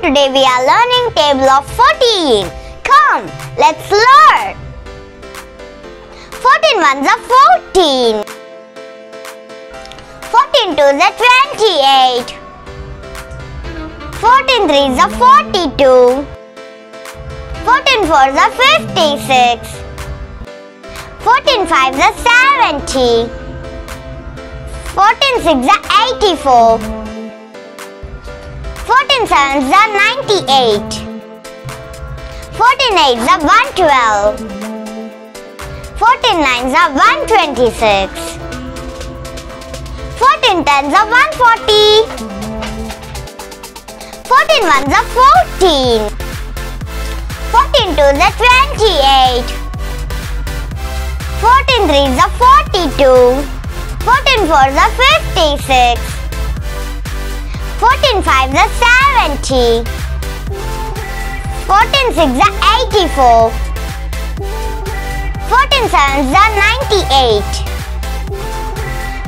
today we are learning table of 14. Come, let's learn. 14 ones are 14. 14 twos are 28. 14 threes are 42. 14 fours are 56. 14 fives are 70. 14 sixes are 84. 14 sevens are 98. 14 eights are 112. 14 nines are 126. 14 tens are 140. 14 ones are 14. 14 twos are 28. 14 threes are 42. 14 fours are 56. 14 fives are 70. 14 sixes are 84. 14 sevens are 98.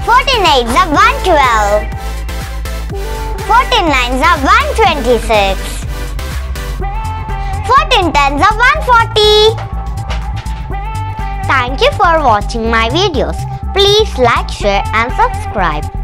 14 eights are 112. 14 nines are 126. 14 tens are 140. Thank you for watching my videos. Please like, share and subscribe.